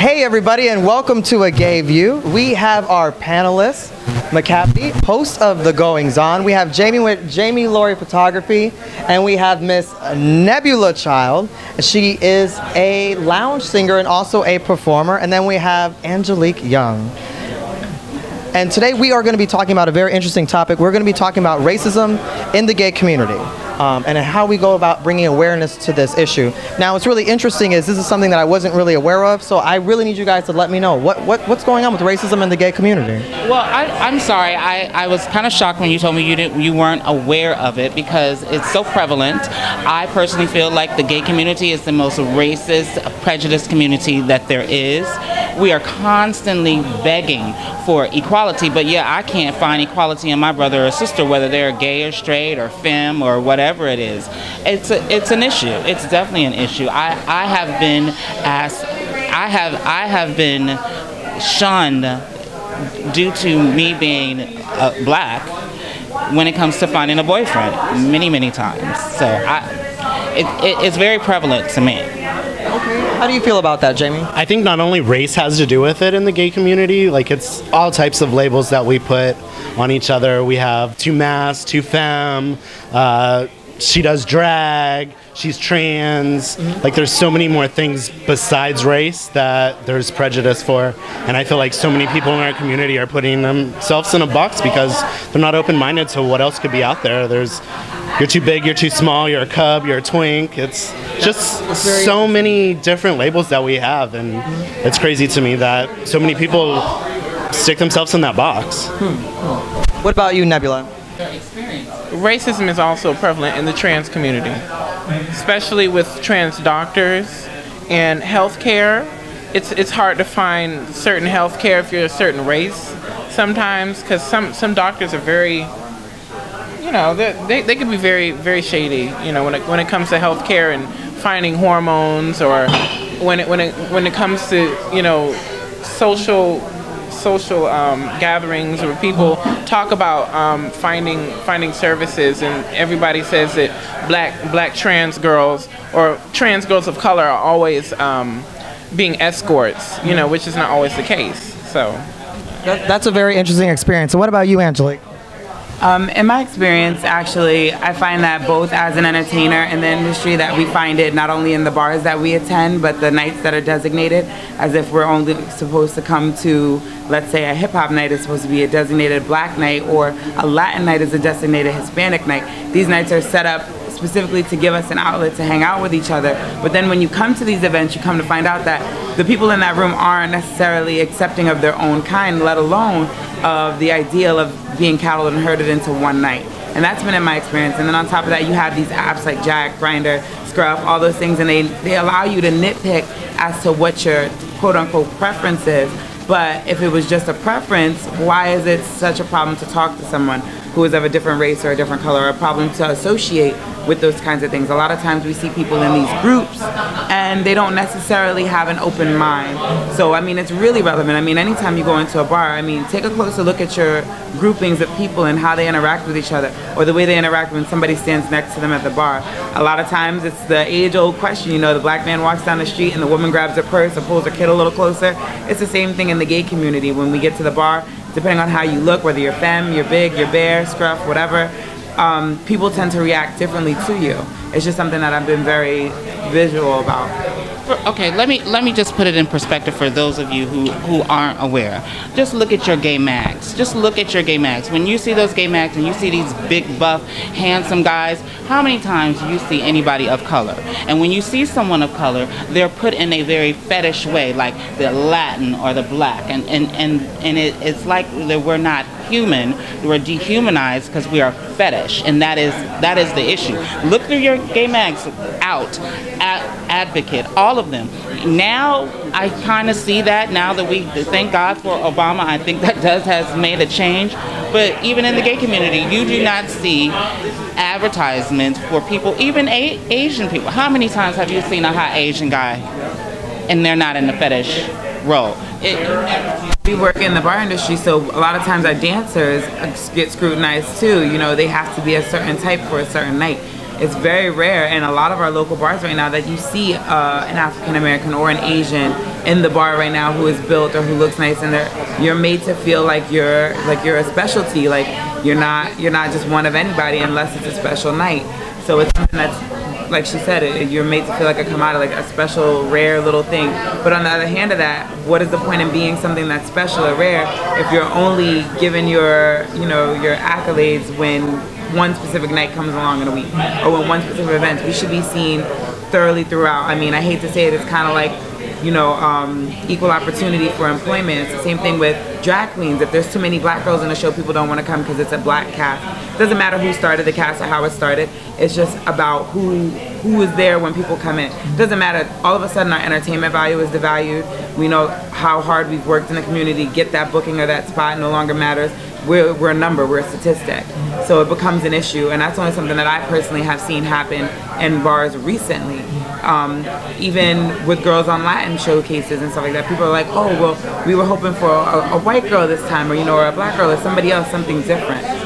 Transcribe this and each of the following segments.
Hey, everybody, and welcome to A Gay View. We have our panelists, McCaffrey, host of The Goings On. We have Jamie with Jamie Laurie Photography, and we have Miss Nebula Child. She is a lounge singer and also a performer. And then we have Angelique Young. And today we are going to be talking about a very interesting topic. We're going to be talking about racism in the gay community um, and how we go about bringing awareness to this issue. Now, what's really interesting is this is something that I wasn't really aware of, so I really need you guys to let me know what, what what's going on with racism in the gay community. Well, I, I'm sorry. I, I was kind of shocked when you told me you didn't you weren't aware of it because it's so prevalent. I personally feel like the gay community is the most racist, prejudiced community that there is. We are constantly begging for equality, but yeah, I can't find equality in my brother or sister, whether they're gay or straight or femme or whatever it is. It's a, it's an issue. It's definitely an issue. I, I have been asked, I have I have been shunned due to me being uh, black when it comes to finding a boyfriend many many times. So I, it, it, it's very prevalent to me. How do you feel about that, Jamie? I think not only race has to do with it in the gay community, like it's all types of labels that we put on each other. We have too mass, too femme, uh, she does drag, she's trans. Mm-hmm. Like there's so many more things besides race that there's prejudice for. And I feel like so many people in our community are putting themselves in a box because they're not open-minded to what else could be out there. There's you're too big, you're too small, you're a cub, you're a twink. It's just so many different labels that we have and mm-hmm. it's crazy to me that so many people stick themselves in that box. Hmm. What about you, Nebula? Racism is also prevalent in the trans community, especially with trans doctors and healthcare. It's it's hard to find certain healthcare if you're a certain race sometimes because some some doctors are very you know they, they can be very very shady you know when it when it comes to healthcare and finding hormones or when it when it when it comes to you know social social um, gatherings where people talk about um, finding finding services, and everybody says that black black trans girls or trans girls of color are always um, being escorts, you know, which is not always the case. So. That, that's a very interesting experience. So what about you, Angelique? Um, in my experience, actually, I find that both as an entertainer in the industry, that we find it not only in the bars that we attend, but the nights that are designated, as if we're only supposed to come to, let's say, a hip hop night is supposed to be a designated black night, or a Latin night is a designated Hispanic night. These nights are set up specifically to give us an outlet to hang out with each other. But then when you come to these events, you come to find out that the people in that room aren't necessarily accepting of their own kind, let alone of the ideal of being cattled and herded into one night. And that's been in my experience. And then on top of that, you have these apps like Jack, Grindr, Scruff, all those things, and they, they allow you to nitpick as to what your quote unquote preference is. But if it was just a preference, why is it such a problem to talk to someone? who is of a different race or a different color a problem to associate with those kinds of things. A lot of times we see people in these groups and they don't necessarily have an open mind. So, I mean, it's really relevant. I mean, anytime you go into a bar, I mean, take a closer look at your groupings of people and how they interact with each other or the way they interact when somebody stands next to them at the bar. A lot of times it's the age old question, you know, the black man walks down the street and the woman grabs her purse or pulls her kid a little closer. It's the same thing in the gay community. When we get to the bar, depending on how you look, whether you're femme, you're big, you're bear, scruff, whatever, um, people tend to react differently to you. It's just something that I've been very visual about okay, let me let me just put it in perspective for those of you who who aren't aware. Just look at your gay mags. Just look at your gay mags. When you see those gay mags and you see these big buff, handsome guys, how many times do you see anybody of color? And when you see someone of color, they're put in a very fetish way, like the Latin or the black, and and and and it, it's like that we're not human. We're dehumanized because we are fetish, and that is that is the issue. Look through your gay mags out, at, advocate, all of them. Now I kind of see that now that we thank God for Obama. I think that does has made a change. But even in the gay community, you do not see advertisements for people, even a- Asian people. How many times have you seen a hot Asian guy and they're not in the fetish role? It, we work in the bar industry, so a lot of times our dancers get scrutinized too. You know, they have to be a certain type for a certain night. It's very rare in a lot of our local bars right now that you see uh, an African American or an Asian in the bar right now who is built or who looks nice and they're you're made to feel like you're like you're a specialty. Like you're not you're not just one of anybody unless it's a special night. So it's something that's like she said it, you're made to feel like a commodity like a special rare little thing. But on the other hand of that what is the point in being something that's special or rare if you're only given your you know your accolades when one specific night comes along in a week or when one specific event we should be seen thoroughly throughout i mean i hate to say it it's kind of like you know, um, equal opportunity for employment. It's the same thing with drag queens. If there's too many black girls in the show, people don't want to come because it's a black cast. Doesn't matter who started the cast or how it started. It's just about who who is there when people come in. Doesn't matter. All of a sudden, our entertainment value is devalued. We know how hard we've worked in the community. Get that booking or that spot no longer matters. We're, we're a number. We're a statistic. So it becomes an issue, and that's only something that I personally have seen happen in bars recently. Um, even with girls on Latin showcases and stuff like that, people are like, "Oh, well, we were hoping for a, a white girl this time, or you know, or a black girl, or somebody else, something different."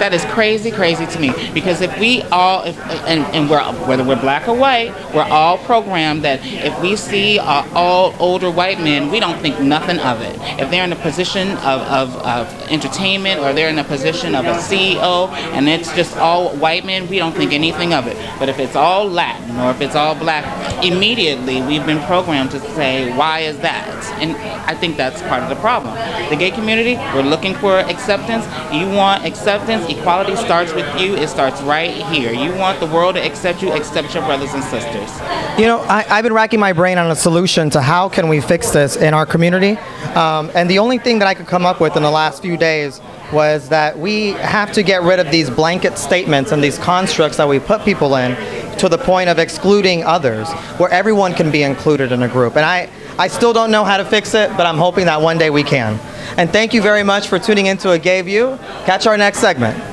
That is crazy, crazy to me. Because if we all, if, and, and we're whether we're black or white, we're all programmed that if we see uh, all older white men, we don't think nothing of it. If they're in a position of, of, of entertainment or they're in a position of a CEO and it's just all white men, we don't think anything of it. But if it's all Latin or if it's all black, immediately we've been programmed to say, why is that? And I think that's part of the problem. The gay community, we're looking for acceptance. You want acceptance, equality starts with you. It starts right here. You want the world to accept you, accept your brothers and sisters. You know, I, I've been racking my brain on a solution to how can we fix this in our community. Um, and the only thing that I could come up with in the last few days was that we have to get rid of these blanket statements and these constructs that we put people in to the point of excluding others, where everyone can be included in a group. And I, I still don't know how to fix it, but I'm hoping that one day we can. And thank you very much for tuning into A Gay View. Catch our next segment.